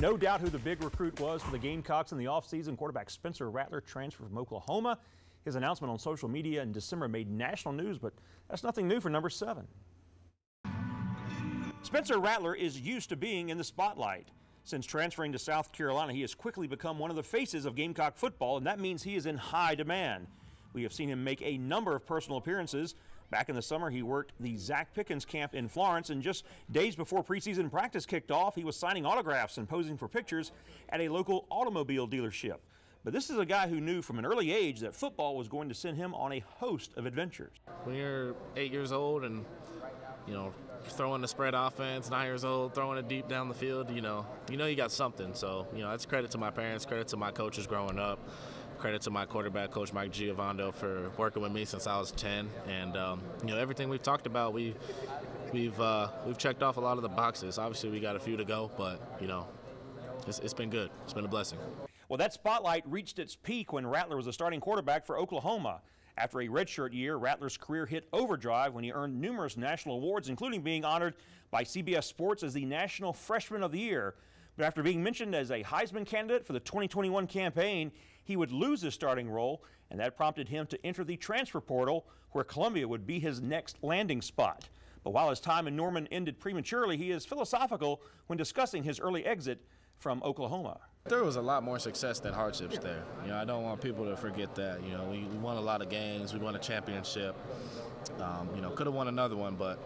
No doubt who the big recruit was for the Gamecocks in the offseason. Quarterback Spencer Rattler transferred from Oklahoma. His announcement on social media in December made national news, but that's nothing new for number seven. Spencer Rattler is used to being in the spotlight. Since transferring to South Carolina, he has quickly become one of the faces of Gamecock football, and that means he is in high demand. We have seen him make a number of personal appearances. Back in the summer, he worked the Zach Pickens camp in Florence, and just days before preseason practice kicked off, he was signing autographs and posing for pictures at a local automobile dealership. But this is a guy who knew from an early age that football was going to send him on a host of adventures. When you're eight years old and you know throwing the spread offense, nine years old, throwing it deep down the field, you know, you know you got something. So you know that's credit to my parents, credit to my coaches growing up, credit to my quarterback coach Mike Giovando for working with me since I was 10, and um, you know everything we've talked about, we we've uh, we've checked off a lot of the boxes. Obviously, we got a few to go, but you know, it's, it's been good. It's been a blessing. Well, that spotlight reached its peak when Rattler was a starting quarterback for Oklahoma. After a redshirt year, Rattler's career hit overdrive when he earned numerous national awards, including being honored by CBS Sports as the National Freshman of the Year. But after being mentioned as a Heisman candidate for the 2021 campaign, he would lose his starting role, and that prompted him to enter the transfer portal, where Columbia would be his next landing spot. But while his time in Norman ended prematurely, he is philosophical when discussing his early exit from Oklahoma. There was a lot more success than hardships there. You know, I don't want people to forget that. You know, we, won a lot of games. We won a championship. Um, you know, could have won another one, but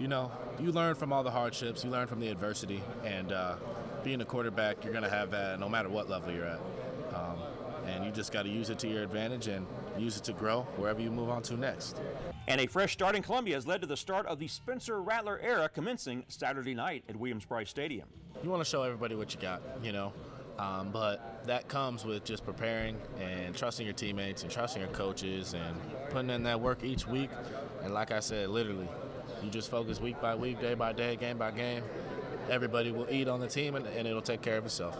you know, you learn from all the hardships. You learn from the adversity, and uh, being a quarterback, you're going to have that no matter what level you're at. And you just got to use it to your advantage and use it to grow wherever you move on to next. And a fresh start in Columbia has led to the start of the Spencer Rattler era commencing Saturday night at Williams-Brice Stadium. You want to show everybody what you got, you know. Um, but that comes with just preparing and trusting your teammates and trusting your coaches and putting in that work each week. And like I said, literally, you just focus week by week, day by day, game by game. Everybody will eat on the team and, and it'll take care of itself.